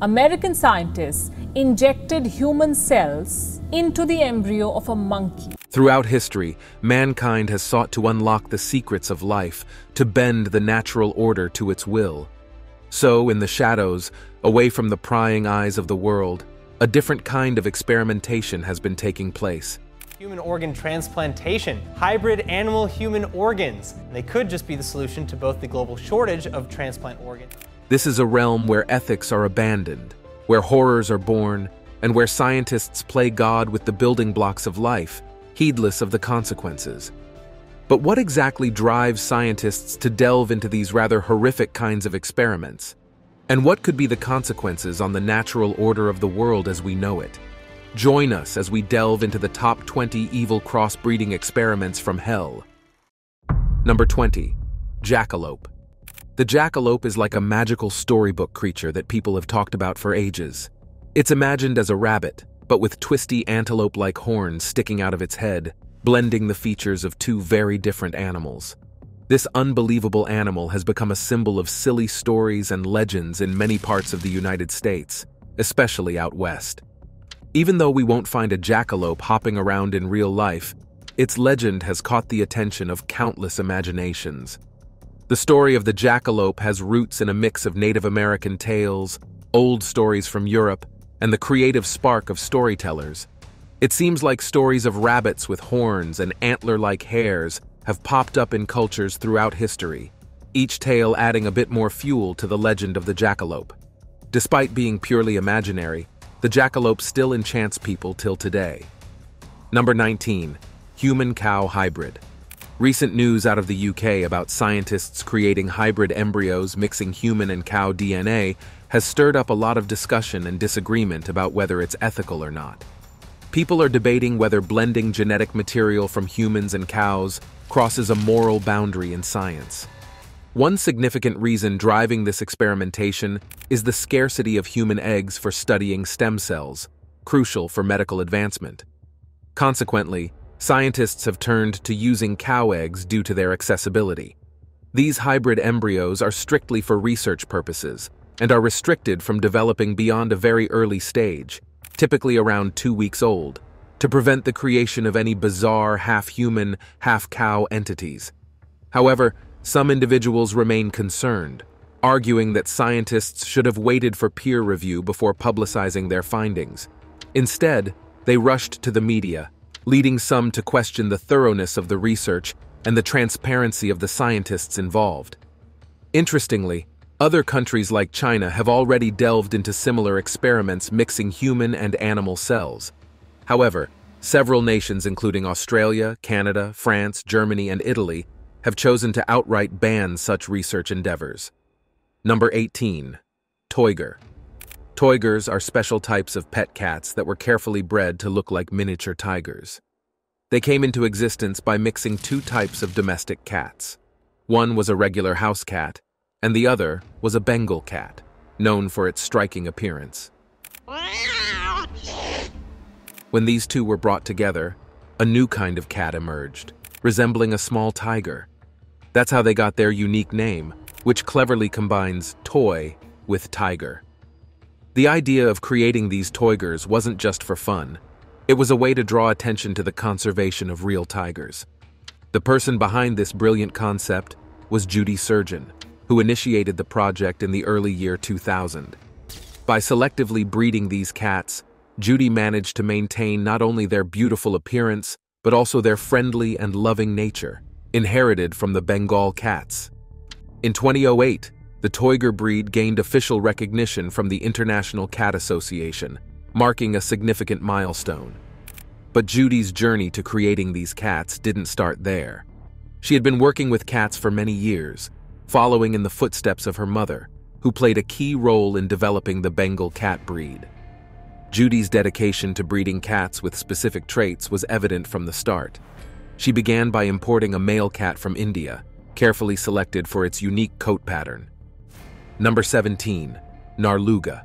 American scientists injected human cells into the embryo of a monkey. Throughout history, mankind has sought to unlock the secrets of life, to bend the natural order to its will. So, in the shadows, away from the prying eyes of the world, a different kind of experimentation has been taking place. Human organ transplantation, hybrid animal human organs. They could just be the solution to both the global shortage of transplant organs. This is a realm where ethics are abandoned, where horrors are born, and where scientists play God with the building blocks of life, heedless of the consequences. But what exactly drives scientists to delve into these rather horrific kinds of experiments? And what could be the consequences on the natural order of the world as we know it? Join us as we delve into the top 20 evil crossbreeding experiments from hell. Number 20. Jackalope. The jackalope is like a magical storybook creature that people have talked about for ages. It's imagined as a rabbit, but with twisty antelope-like horns sticking out of its head, blending the features of two very different animals. This unbelievable animal has become a symbol of silly stories and legends in many parts of the United States, especially out west. Even though we won't find a jackalope hopping around in real life, its legend has caught the attention of countless imaginations. The story of the jackalope has roots in a mix of Native American tales, old stories from Europe, and the creative spark of storytellers. It seems like stories of rabbits with horns and antler-like hairs have popped up in cultures throughout history, each tale adding a bit more fuel to the legend of the jackalope. Despite being purely imaginary, the jackalope still enchants people till today. Number 19. Human-cow hybrid. Recent news out of the UK about scientists creating hybrid embryos mixing human and cow DNA has stirred up a lot of discussion and disagreement about whether it's ethical or not. People are debating whether blending genetic material from humans and cows crosses a moral boundary in science. One significant reason driving this experimentation is the scarcity of human eggs for studying stem cells, crucial for medical advancement. Consequently, scientists have turned to using cow eggs due to their accessibility. These hybrid embryos are strictly for research purposes and are restricted from developing beyond a very early stage, typically around two weeks old, to prevent the creation of any bizarre half-human, half-cow entities. However, some individuals remain concerned, arguing that scientists should have waited for peer review before publicizing their findings. Instead, they rushed to the media, leading some to question the thoroughness of the research and the transparency of the scientists involved. Interestingly, other countries like China have already delved into similar experiments mixing human and animal cells. However, several nations including Australia, Canada, France, Germany, and Italy have chosen to outright ban such research endeavors. Number 18. Toyger. Toygers are special types of pet cats that were carefully bred to look like miniature tigers. They came into existence by mixing two types of domestic cats. One was a regular house cat, and the other was a Bengal cat, known for its striking appearance. When these two were brought together, a new kind of cat emerged, resembling a small tiger. That's how they got their unique name, which cleverly combines toy with tiger. The idea of creating these toygers wasn't just for fun. It was a way to draw attention to the conservation of real tigers. The person behind this brilliant concept was Judy Sugden, who initiated the project in the early year 2000. By selectively breeding these cats, Judy managed to maintain not only their beautiful appearance, but also their friendly and loving nature, inherited from the Bengal cats. In 2008, the Toyger breed gained official recognition from the International Cat Association, marking a significant milestone. But Judy's journey to creating these cats didn't start there. She had been working with cats for many years, following in the footsteps of her mother, who played a key role in developing the Bengal cat breed. Judy's dedication to breeding cats with specific traits was evident from the start. She began by importing a male cat from India, carefully selected for its unique coat pattern. Number 17. Narluga.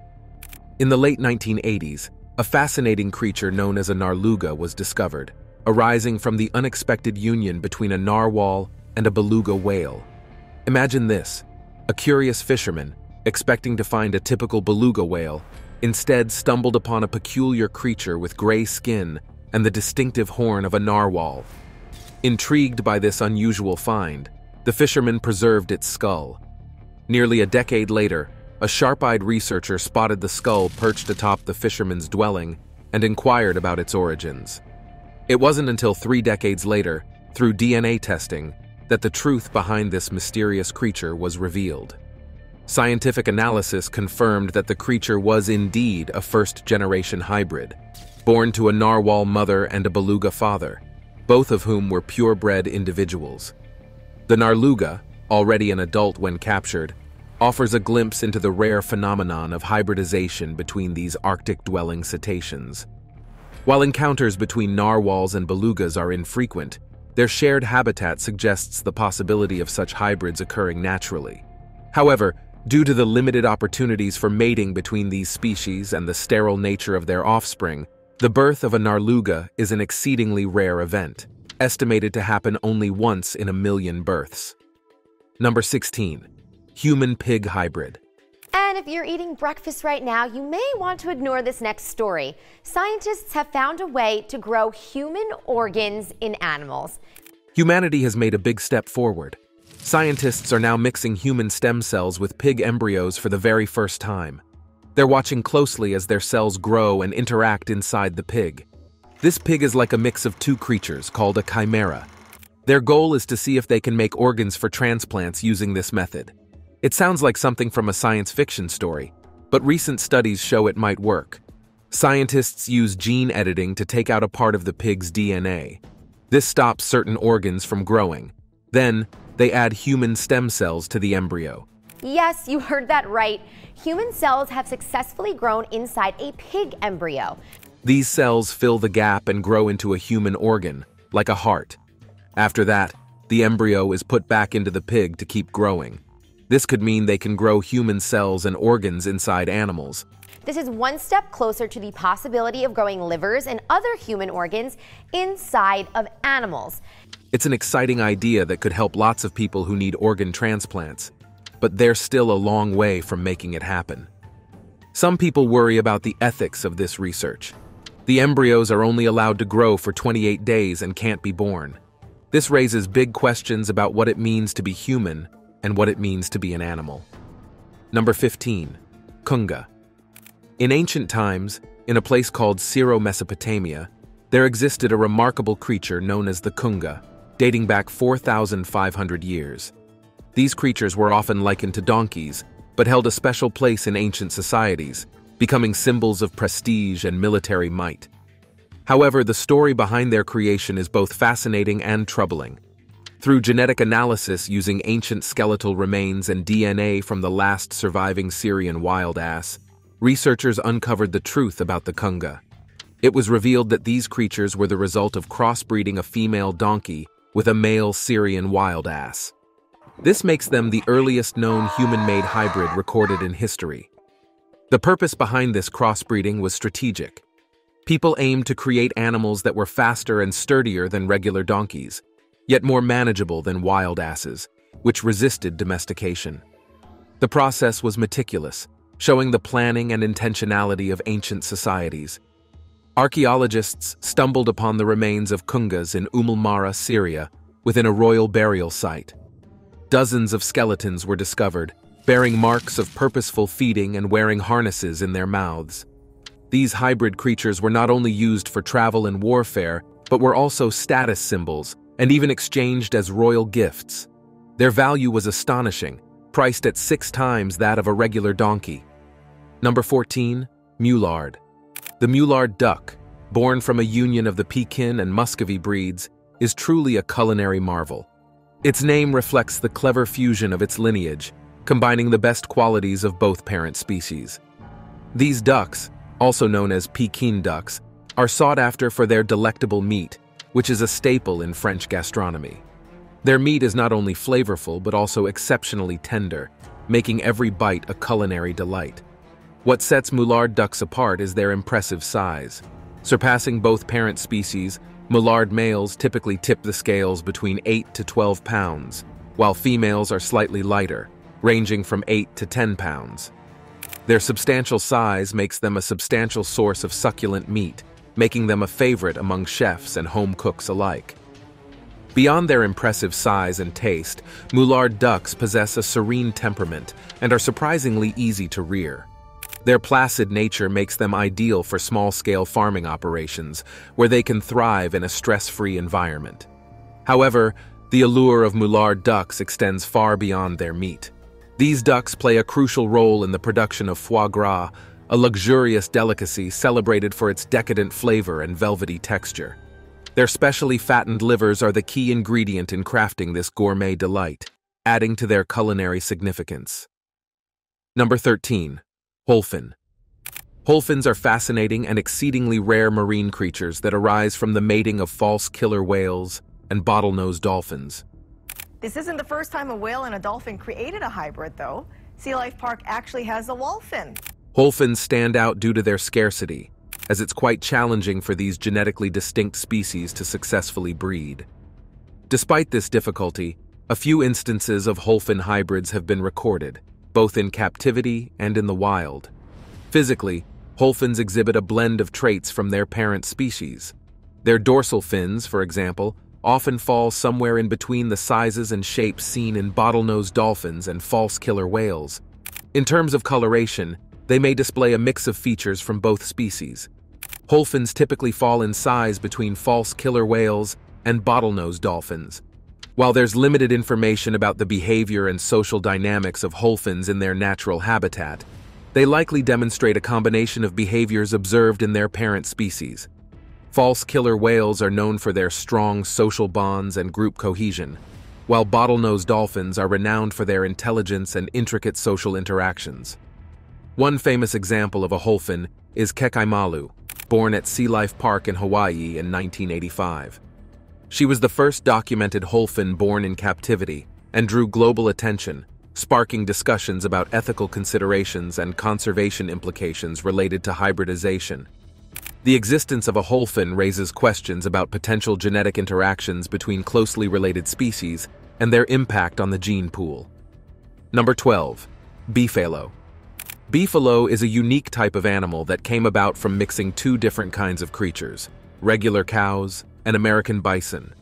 In the late 1980s, a fascinating creature known as a narluga was discovered, arising from the unexpected union between a narwhal and a beluga whale. Imagine this, a curious fisherman, expecting to find a typical beluga whale, instead stumbled upon a peculiar creature with gray skin and the distinctive horn of a narwhal. Intrigued by this unusual find, the fisherman preserved its skull. Nearly a decade later, a sharp-eyed researcher spotted the skull perched atop the fisherman's dwelling and inquired about its origins. It wasn't until three decades later, through DNA testing, that the truth behind this mysterious creature was revealed. Scientific analysis confirmed that the creature was indeed a first-generation hybrid, born to a narwhal mother and a beluga father, both of whom were purebred individuals. The narluga, already an adult when captured, offers a glimpse into the rare phenomenon of hybridization between these Arctic-dwelling cetaceans. While encounters between narwhals and belugas are infrequent, their shared habitat suggests the possibility of such hybrids occurring naturally. However, due to the limited opportunities for mating between these species and the sterile nature of their offspring, the birth of a narluga is an exceedingly rare event, estimated to happen only once in a million births. Number 16. Human-pig hybrid. And if you're eating breakfast right now, you may want to ignore this next story. Scientists have found a way to grow human organs in animals. Humanity has made a big step forward. Scientists are now mixing human stem cells with pig embryos for the very first time. They're watching closely as their cells grow and interact inside the pig. This pig is like a mix of two creatures called a chimera. Their goal is to see if they can make organs for transplants using this method. It sounds like something from a science fiction story, but recent studies show it might work. Scientists use gene editing to take out a part of the pig's DNA. This stops certain organs from growing. Then, they add human stem cells to the embryo. Yes, you heard that right. Human cells have successfully grown inside a pig embryo. These cells fill the gap and grow into a human organ, like a heart. After that, the embryo is put back into the pig to keep growing. This could mean they can grow human cells and organs inside animals. This is one step closer to the possibility of growing livers and other human organs inside of animals. It's an exciting idea that could help lots of people who need organ transplants, but they're still a long way from making it happen. Some people worry about the ethics of this research. The embryos are only allowed to grow for 28 days and can't be born. This raises big questions about what it means to be human and what it means to be an animal. Number 15. Kunga. In ancient times, in a place called Syro-Mesopotamia, there existed a remarkable creature known as the Kunga, dating back 4,500 years. These creatures were often likened to donkeys, but held a special place in ancient societies, becoming symbols of prestige and military might. However, the story behind their creation is both fascinating and troubling. Through genetic analysis using ancient skeletal remains and DNA from the last surviving Syrian wild ass, researchers uncovered the truth about the Kunga. It was revealed that these creatures were the result of crossbreeding a female donkey with a male Syrian wild ass. This makes them the earliest known human-made hybrid recorded in history. The purpose behind this crossbreeding was strategic. People aimed to create animals that were faster and sturdier than regular donkeys, yet more manageable than wild asses, which resisted domestication. The process was meticulous, showing the planning and intentionality of ancient societies. Archaeologists stumbled upon the remains of Kungas in Umm Mara, Syria, within a royal burial site. Dozens of skeletons were discovered, bearing marks of purposeful feeding and wearing harnesses in their mouths. These hybrid creatures were not only used for travel and warfare, but were also status symbols, and even exchanged as royal gifts. Their value was astonishing, priced at six times that of a regular donkey. Number 14. Moulard. The Moulard duck, born from a union of the Pekin and Muscovy breeds, is truly a culinary marvel. Its name reflects the clever fusion of its lineage, combining the best qualities of both parent species. These ducks, also known as Pekin ducks, are sought after for their delectable meat, which is a staple in French gastronomy. Their meat is not only flavorful but also exceptionally tender, making every bite a culinary delight. What sets Moulard ducks apart is their impressive size. Surpassing both parent species, Moulard males typically tip the scales between 8 to 12 pounds, while females are slightly lighter, ranging from 8 to 10 pounds. Their substantial size makes them a substantial source of succulent meat, making them a favorite among chefs and home cooks alike. Beyond their impressive size and taste, Moulard ducks possess a serene temperament and are surprisingly easy to rear. Their placid nature makes them ideal for small-scale farming operations, where they can thrive in a stress-free environment. However, the allure of Moulard ducks extends far beyond their meat. These ducks play a crucial role in the production of foie gras, a luxurious delicacy celebrated for its decadent flavor and velvety texture. Their specially fattened livers are the key ingredient in crafting this gourmet delight, adding to their culinary significance. Number 13. Wholphin. Wholphins are fascinating and exceedingly rare marine creatures that arise from the mating of false killer whales and bottlenose dolphins. This isn't the first time a whale and a dolphin created a hybrid, though. Sea Life Park actually has a wholphin. Wholphins stand out due to their scarcity, as it's quite challenging for these genetically distinct species to successfully breed. Despite this difficulty, a few instances of wholphin hybrids have been recorded, both in captivity and in the wild. Physically, wholphins exhibit a blend of traits from their parent species. Their dorsal fins, for example, often fall somewhere in between the sizes and shapes seen in bottlenose dolphins and false killer whales. In terms of coloration, they may display a mix of features from both species. Wholphins typically fall in size between false killer whales and bottlenose dolphins, while there's limited information about the behavior and social dynamics of wholphins in their natural habitat, they likely demonstrate a combination of behaviors observed in their parent species. False killer whales are known for their strong social bonds and group cohesion, while bottlenose dolphins are renowned for their intelligence and intricate social interactions. One famous example of a wholphin is Kekaimalu, born at Sea Life Park in Hawaii in 1985. She was the first documented wholphin born in captivity and drew global attention, sparking discussions about ethical considerations and conservation implications related to hybridization. The existence of a wholphin raises questions about potential genetic interactions between closely related species and their impact on the gene pool. Number 12. Beefalo. Beefalo is a unique type of animal that came about from mixing two different kinds of creatures, regular cows and American bison.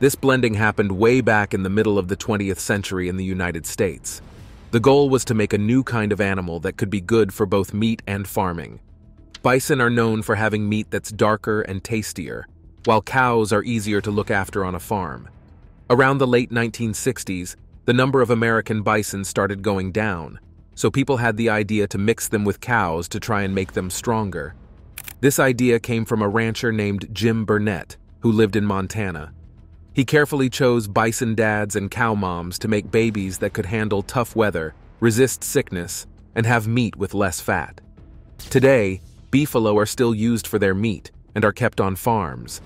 This blending happened way back in the middle of the 20th century in the United States. The goal was to make a new kind of animal that could be good for both meat and farming. Bison are known for having meat that's darker and tastier, while cows are easier to look after on a farm. Around the late 1960s, the number of American bison started going down, so people had the idea to mix them with cows to try and make them stronger. This idea came from a rancher named Jim Burnett, who lived in Montana. He carefully chose bison dads and cow moms to make babies that could handle tough weather, resist sickness, and have meat with less fat. Today, beefalo are still used for their meat and are kept on farms.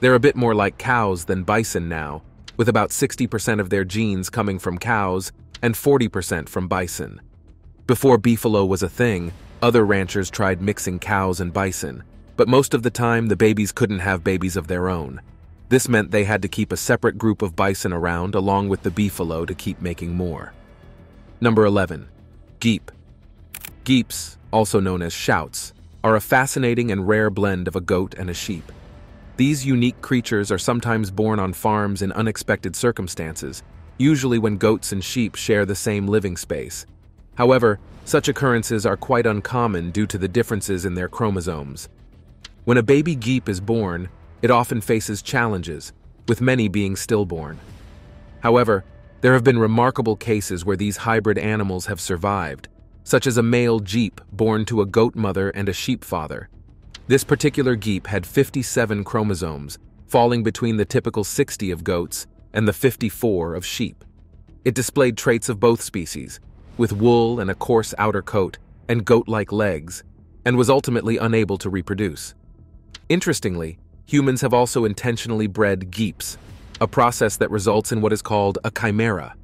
They're a bit more like cows than bison now, with about 60% of their genes coming from cows and 40% from bison. Before beefalo was a thing, other ranchers tried mixing cows and bison, but most of the time, the babies couldn't have babies of their own. This meant they had to keep a separate group of bison around along with the beefalo to keep making more. Number 11. Geep. Geeps, also known as shoats, are a fascinating and rare blend of a goat and a sheep. These unique creatures are sometimes born on farms in unexpected circumstances, usually when goats and sheep share the same living space. However, such occurrences are quite uncommon due to the differences in their chromosomes. When a baby geep is born, it often faces challenges, with many being stillborn. However, there have been remarkable cases where these hybrid animals have survived, such as a male geep born to a goat mother and a sheep father. This particular geep had 57 chromosomes, falling between the typical 60 of goats and the 54 of sheep. It displayed traits of both species, with wool and a coarse outer coat and goat-like legs, and was ultimately unable to reproduce. Interestingly, humans have also intentionally bred geeps, a process that results in what is called a chimera.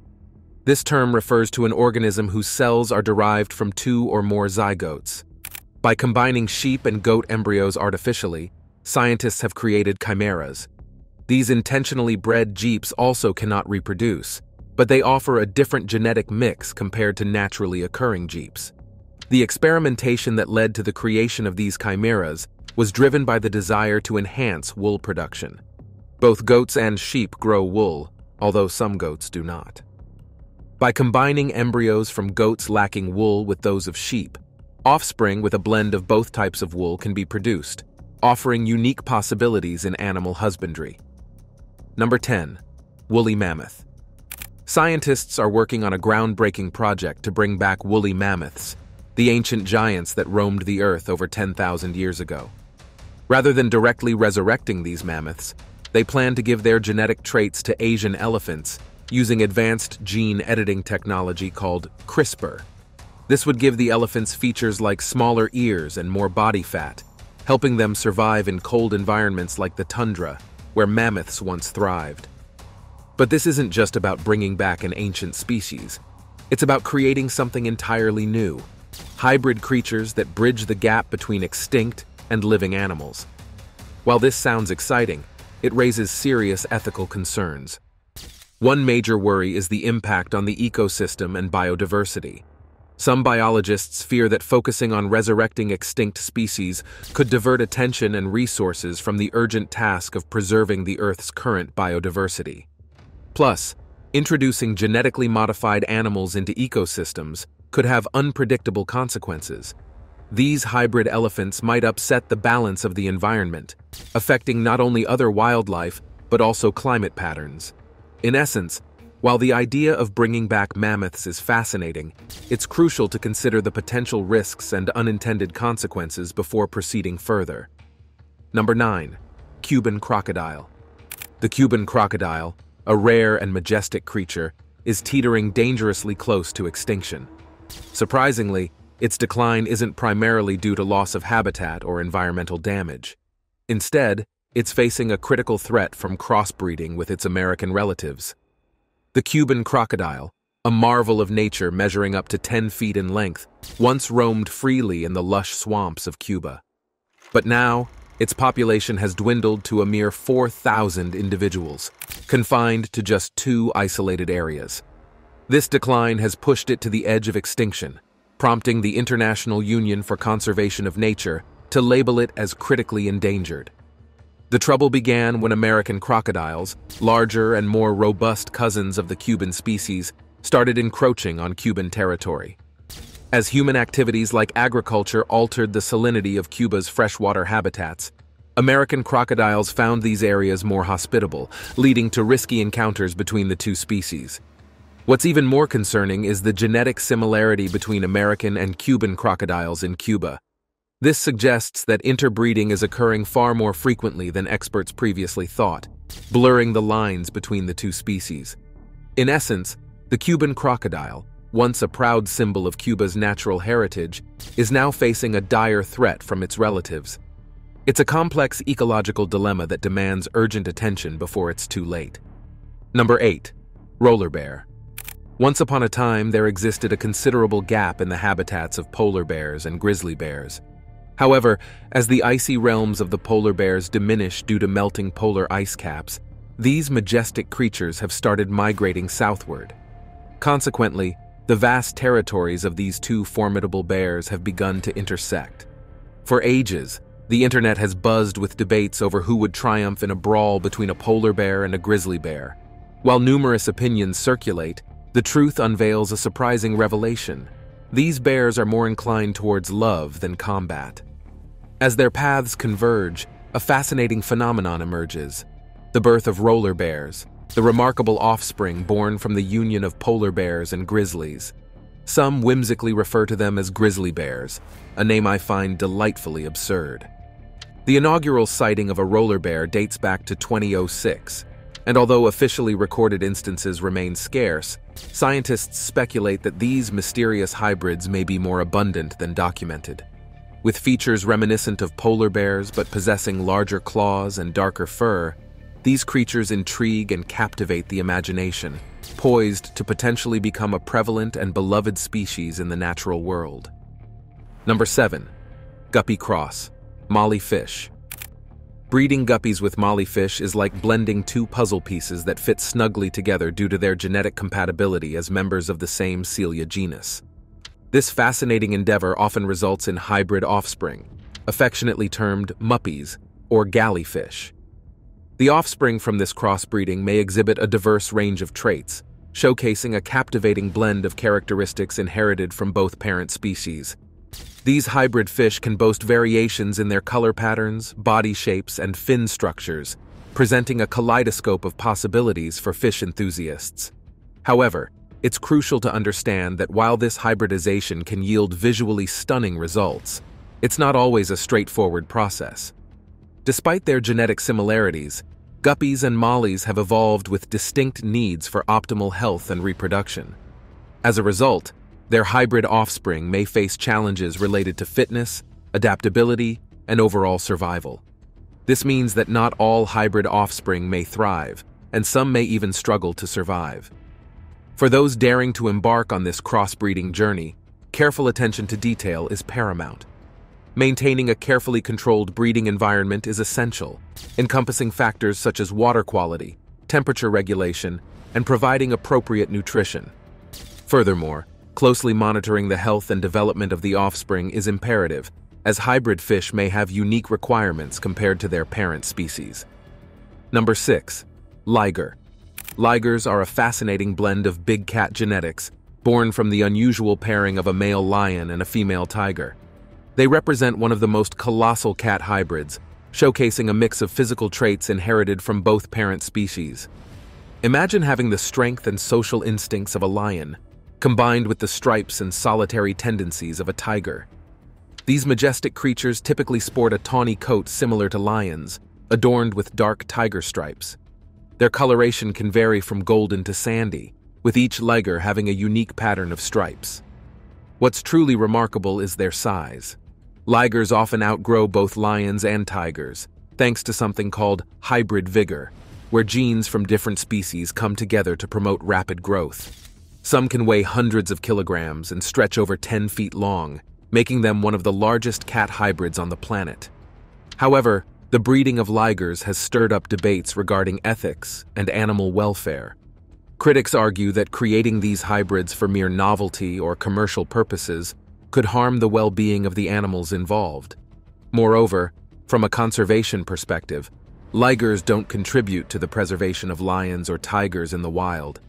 This term refers to an organism whose cells are derived from two or more zygotes. By combining sheep and goat embryos artificially, scientists have created chimeras. These intentionally bred geeps also cannot reproduce, but they offer a different genetic mix compared to naturally occurring geeps. The experimentation that led to the creation of these chimeras was driven by the desire to enhance wool production. Both goats and sheep grow wool, although some goats do not. By combining embryos from goats lacking wool with those of sheep, offspring with a blend of both types of wool can be produced, offering unique possibilities in animal husbandry. Number 10. Woolly Mammoth. Scientists are working on a groundbreaking project to bring back woolly mammoths, the ancient giants that roamed the earth over 10,000 years ago. Rather than directly resurrecting these mammoths, they plan to give their genetic traits to Asian elephants using advanced gene editing technology called CRISPR. This would give the elephants features like smaller ears and more body fat, helping them survive in cold environments like the tundra, where mammoths once thrived. But this isn't just about bringing back an ancient species. It's about creating something entirely new, hybrid creatures that bridge the gap between extinct and living animals. While this sounds exciting, it raises serious ethical concerns. One major worry is the impact on the ecosystem and biodiversity. Some biologists fear that focusing on resurrecting extinct species could divert attention and resources from the urgent task of preserving the Earth's current biodiversity. Plus, introducing genetically modified animals into ecosystems could have unpredictable consequences, these hybrid elephants might upset the balance of the environment, affecting not only other wildlife, but also climate patterns. In essence, while the idea of bringing back mammoths is fascinating, it's crucial to consider the potential risks and unintended consequences before proceeding further. Number 9. Cuban Crocodile The Cuban crocodile, a rare and majestic creature, is teetering dangerously close to extinction. Surprisingly, its decline isn't primarily due to loss of habitat or environmental damage. Instead, it's facing a critical threat from crossbreeding with its American relatives. The Cuban crocodile, a marvel of nature measuring up to 10 feet in length, once roamed freely in the lush swamps of Cuba. But now, its population has dwindled to a mere 4,000 individuals, confined to just two isolated areas. This decline has pushed it to the edge of extinction, prompting the International Union for Conservation of Nature to label it as critically endangered. The trouble began when American crocodiles, larger and more robust cousins of the Cuban species, started encroaching on Cuban territory. As human activities like agriculture altered the salinity of Cuba's freshwater habitats, American crocodiles found these areas more hospitable, leading to risky encounters between the two species. What's even more concerning is the genetic similarity between American and Cuban crocodiles in Cuba. This suggests that interbreeding is occurring far more frequently than experts previously thought, blurring the lines between the two species. In essence, the Cuban crocodile, once a proud symbol of Cuba's natural heritage, is now facing a dire threat from its relatives. It's a complex ecological dilemma that demands urgent attention before it's too late. Number 8. Roller Bear once upon a time, there existed a considerable gap in the habitats of polar bears and grizzly bears. However, as the icy realms of the polar bears diminish due to melting polar ice caps, these majestic creatures have started migrating southward. Consequently, the vast territories of these two formidable bears have begun to intersect. For ages, the internet has buzzed with debates over who would triumph in a brawl between a polar bear and a grizzly bear. While numerous opinions circulate, the truth unveils a surprising revelation. These bears are more inclined towards love than combat. As their paths converge, a fascinating phenomenon emerges the birth of roller bears, the remarkable offspring born from the union of polar bears and grizzlies. Some whimsically refer to them as grizzly bears, a name I find delightfully absurd. The inaugural sighting of a roller bear dates back to 2006, and although officially recorded instances remain scarce, scientists speculate that these mysterious hybrids may be more abundant than documented. With features reminiscent of polar bears but possessing larger claws and darker fur, these creatures intrigue and captivate the imagination, poised to potentially become a prevalent and beloved species in the natural world. Number 7. Guppy Cross, Molly Fish. Breeding guppies with mollyfish is like blending two puzzle pieces that fit snugly together due to their genetic compatibility as members of the same Poecilia genus. This fascinating endeavor often results in hybrid offspring, affectionately termed muppies or galleyfish. The offspring from this crossbreeding may exhibit a diverse range of traits, showcasing a captivating blend of characteristics inherited from both parent species. These hybrid fish can boast variations in their color patterns, body shapes, and fin structures, presenting a kaleidoscope of possibilities for fish enthusiasts. However, it's crucial to understand that while this hybridization can yield visually stunning results, it's not always a straightforward process. Despite their genetic similarities, guppies and mollies have evolved with distinct needs for optimal health and reproduction. As a result, their hybrid offspring may face challenges related to fitness, adaptability, and overall survival. This means that not all hybrid offspring may thrive, and some may even struggle to survive. For those daring to embark on this crossbreeding journey, careful attention to detail is paramount. Maintaining a carefully controlled breeding environment is essential, encompassing factors such as water quality, temperature regulation, and providing appropriate nutrition. Furthermore, closely monitoring the health and development of the offspring is imperative, as hybrid fish may have unique requirements compared to their parent species. Number 6. Liger. Ligers are a fascinating blend of big cat genetics, born from the unusual pairing of a male lion and a female tiger. They represent one of the most colossal cat hybrids, showcasing a mix of physical traits inherited from both parent species. Imagine having the strength and social instincts of a lion, combined with the stripes and solitary tendencies of a tiger. These majestic creatures typically sport a tawny coat similar to lions, adorned with dark tiger stripes. Their coloration can vary from golden to sandy, with each liger having a unique pattern of stripes. What's truly remarkable is their size. Ligers often outgrow both lions and tigers, thanks to something called hybrid vigor, where genes from different species come together to promote rapid growth. Some can weigh hundreds of kilograms and stretch over 10 feet long, making them one of the largest cat hybrids on the planet. However, the breeding of ligers has stirred up debates regarding ethics and animal welfare. Critics argue that creating these hybrids for mere novelty or commercial purposes could harm the well-being of the animals involved. Moreover, from a conservation perspective, ligers don't contribute to the preservation of lions or tigers in the wild.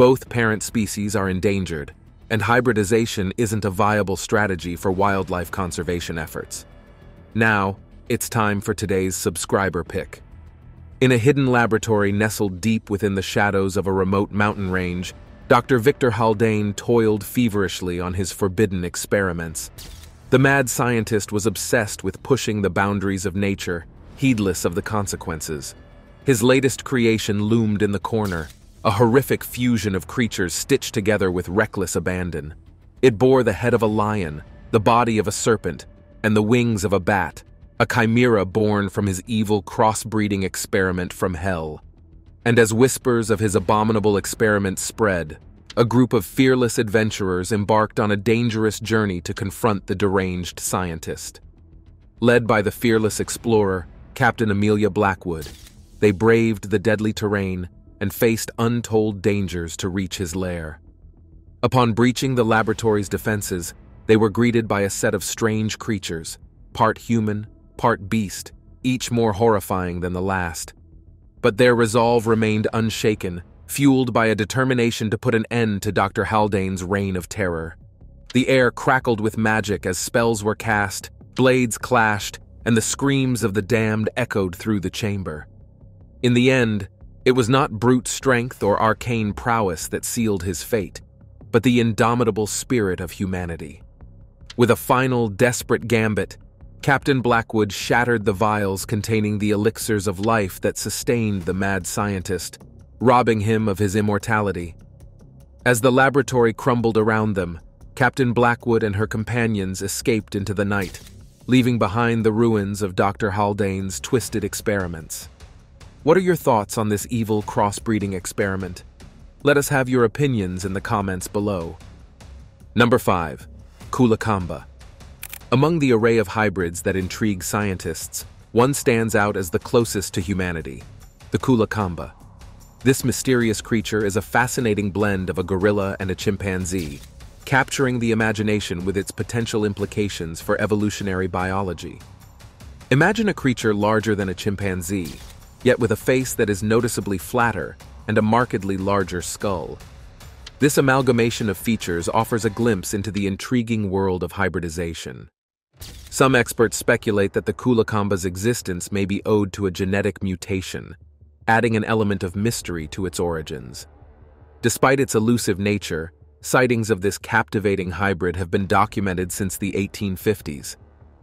Both parent species are endangered, and hybridization isn't a viable strategy for wildlife conservation efforts. Now, it's time for today's subscriber pick. In a hidden laboratory nestled deep within the shadows of a remote mountain range, Dr. Victor Haldane toiled feverishly on his forbidden experiments. The mad scientist was obsessed with pushing the boundaries of nature, heedless of the consequences. His latest creation loomed in the corner, a horrific fusion of creatures stitched together with reckless abandon. It bore the head of a lion, the body of a serpent, and the wings of a bat, a chimera born from his evil crossbreeding experiment from hell. And as whispers of his abominable experiment spread, a group of fearless adventurers embarked on a dangerous journey to confront the deranged scientist. Led by the fearless explorer, Captain Amelia Blackwood, they braved the deadly terrain and faced untold dangers to reach his lair. Upon breaching the laboratory's defenses, they were greeted by a set of strange creatures, part human, part beast, each more horrifying than the last. But their resolve remained unshaken, fueled by a determination to put an end to Dr. Haldane's reign of terror. The air crackled with magic as spells were cast, blades clashed, and the screams of the damned echoed through the chamber. In the end, it was not brute strength or arcane prowess that sealed his fate, but the indomitable spirit of humanity. With a final, desperate gambit, Captain Blackwood shattered the vials containing the elixirs of life that sustained the mad scientist, robbing him of his immortality. As the laboratory crumbled around them, Captain Blackwood and her companions escaped into the night, leaving behind the ruins of Dr. Haldane's twisted experiments. What are your thoughts on this evil crossbreeding experiment? Let us have your opinions in the comments below. Number 5. Kulakamba. Among the array of hybrids that intrigue scientists, one stands out as the closest to humanity, the Kulakamba. This mysterious creature is a fascinating blend of a gorilla and a chimpanzee, capturing the imagination with its potential implications for evolutionary biology. Imagine a creature larger than a chimpanzee, yet with a face that is noticeably flatter and a markedly larger skull. This amalgamation of features offers a glimpse into the intriguing world of hybridization. Some experts speculate that the Kulakamba's existence may be owed to a genetic mutation, adding an element of mystery to its origins. Despite its elusive nature, sightings of this captivating hybrid have been documented since the 1850s.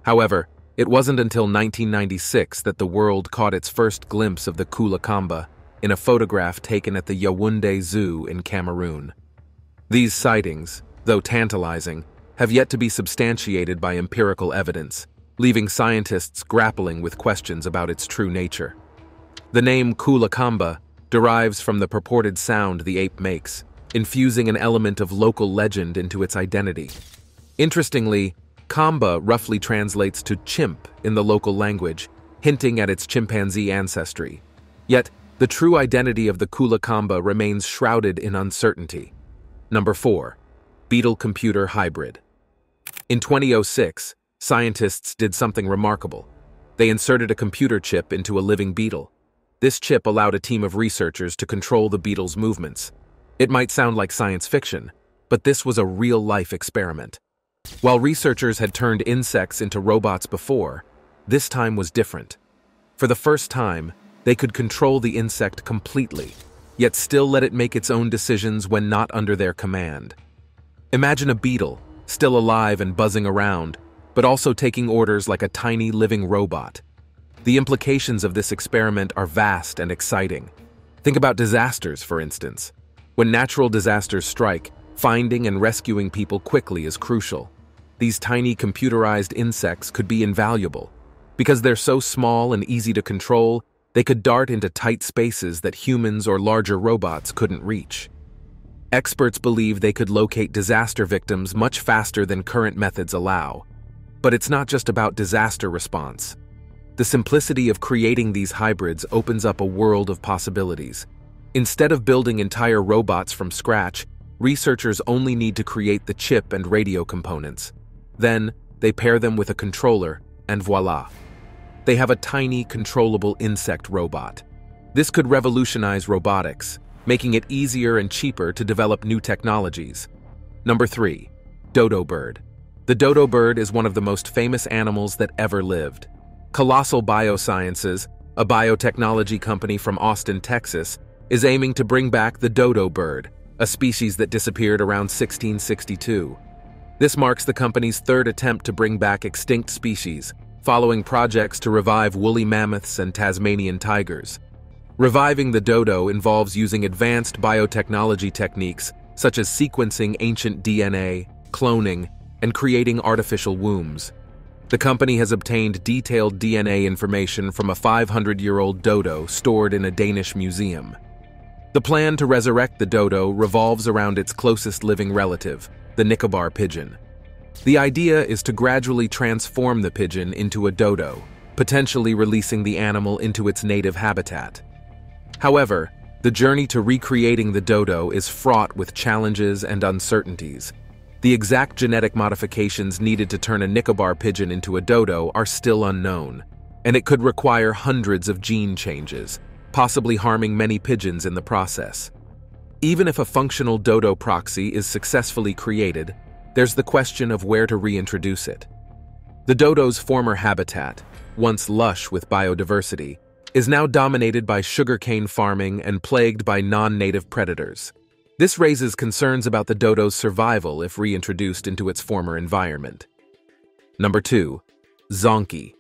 However, it wasn't until 1996 that the world caught its first glimpse of the Kulakamba in a photograph taken at the Yaoundé Zoo in Cameroon. These sightings, though tantalizing, have yet to be substantiated by empirical evidence, leaving scientists grappling with questions about its true nature. The name Kulakamba derives from the purported sound the ape makes, infusing an element of local legend into its identity. Interestingly, Kamba roughly translates to chimp in the local language, hinting at its chimpanzee ancestry. Yet, the true identity of the Kula Kamba remains shrouded in uncertainty. Number 4. Beetle-computer hybrid. In 2006, scientists did something remarkable. They inserted a computer chip into a living beetle. This chip allowed a team of researchers to control the beetle's movements. It might sound like science fiction, but this was a real-life experiment. While researchers had turned insects into robots before, this time was different. For the first time, they could control the insect completely, yet still let it make its own decisions when not under their command. Imagine a beetle, still alive and buzzing around, but also taking orders like a tiny living robot. The implications of this experiment are vast and exciting. Think about disasters, for instance. When natural disasters strike, finding and rescuing people quickly is crucial. These tiny computerized insects could be invaluable. Because they're so small and easy to control, they could dart into tight spaces that humans or larger robots couldn't reach. Experts believe they could locate disaster victims much faster than current methods allow. But it's not just about disaster response. The simplicity of creating these hybrids opens up a world of possibilities. Instead of building entire robots from scratch, researchers only need to create the chip and radio components. Then, they pair them with a controller, and voila. They have a tiny, controllable insect robot. This could revolutionize robotics, making it easier and cheaper to develop new technologies. Number 3. Dodo Bird. The dodo bird is one of the most famous animals that ever lived. Colossal Biosciences, a biotechnology company from Austin, Texas, is aiming to bring back the dodo bird, a species that disappeared around 1662. This marks the company's third attempt to bring back extinct species, following projects to revive woolly mammoths and Tasmanian tigers. Reviving the dodo involves using advanced biotechnology techniques such as sequencing ancient DNA, cloning, and creating artificial wombs. The company has obtained detailed DNA information from a 500-year-old dodo stored in a Danish museum. The plan to resurrect the dodo revolves around its closest living relative, the Nicobar pigeon. The idea is to gradually transform the pigeon into a dodo, potentially releasing the animal into its native habitat. However, the journey to recreating the dodo is fraught with challenges and uncertainties. The exact genetic modifications needed to turn a Nicobar pigeon into a dodo are still unknown, and it could require hundreds of gene changes, possibly harming many pigeons in the process. Even if a functional dodo proxy is successfully created, there's the question of where to reintroduce it. The dodo's former habitat, once lush with biodiversity, is now dominated by sugarcane farming and plagued by non-native predators. This raises concerns about the dodo's survival if reintroduced into its former environment. Number 2. Zonkey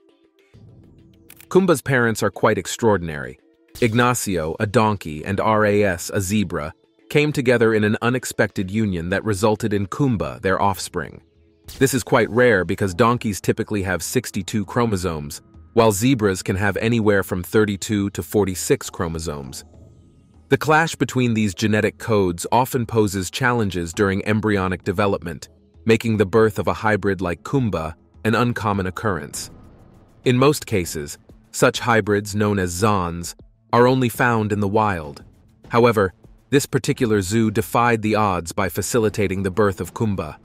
Kumba's parents are quite extraordinary. Ignacio, a donkey, and RAS, a zebra, came together in an unexpected union that resulted in Kumba, their offspring. This is quite rare because donkeys typically have 62 chromosomes, while zebras can have anywhere from 32 to 46 chromosomes. The clash between these genetic codes often poses challenges during embryonic development, making the birth of a hybrid like Kumba an uncommon occurrence. In most cases, Such hybrids, known as zons, are only found in the wild. However, this particular zoo defied the odds by facilitating the birth of Kumba.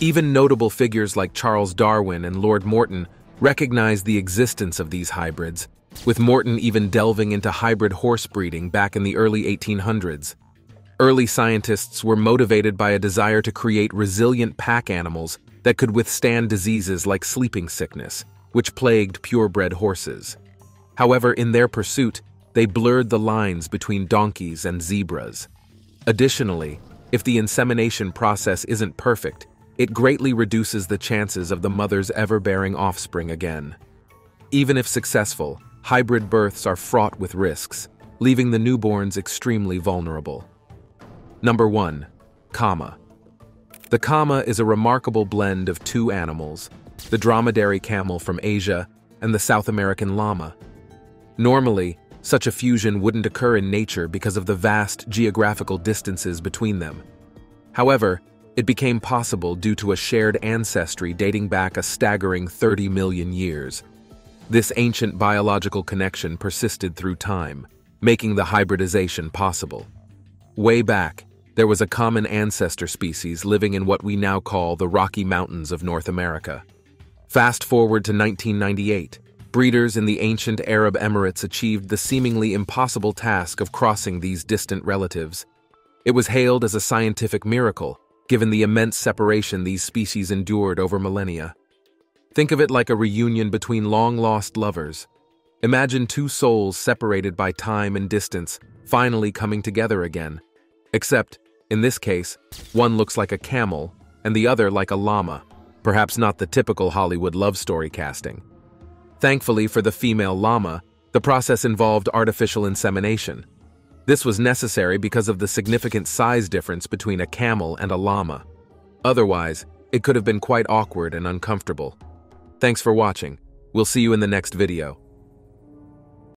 Even notable figures like Charles Darwin and Lord Morton recognized the existence of these hybrids, with Morton even delving into hybrid horse breeding back in the early 1800s. Early scientists were motivated by a desire to create resilient pack animals that could withstand diseases like sleeping sickness, which plagued purebred horses. However, in their pursuit, they blurred the lines between donkeys and zebras. Additionally, if the insemination process isn't perfect, it greatly reduces the chances of the mothers ever bearing offspring again. Even if successful, hybrid births are fraught with risks, leaving the newborns extremely vulnerable. Number 1. Cama. The Cama is a remarkable blend of two animals, the dromedary camel from Asia and the South American llama. Normally, such a fusion wouldn't occur in nature because of the vast geographical distances between them. However, it became possible due to a shared ancestry dating back a staggering 30 million years. This ancient biological connection persisted through time, making the hybridization possible. Way back, there was a common ancestor species living in what we now call the Rocky Mountains of North America. Fast forward to 1998, breeders in the ancient Arab Emirates achieved the seemingly impossible task of crossing these distant relatives. It was hailed as a scientific miracle, given the immense separation these species endured over millennia. Think of it like a reunion between long-lost lovers. Imagine two souls separated by time and distance, finally coming together again. Except, in this case, one looks like a camel and the other like a llama, perhaps not the typical Hollywood love story casting. Thankfully for the female llama, the process involved artificial insemination. This was necessary because of the significant size difference between a camel and a llama. Otherwise, it could have been quite awkward and uncomfortable. Thanks for watching. We'll see you in the next video.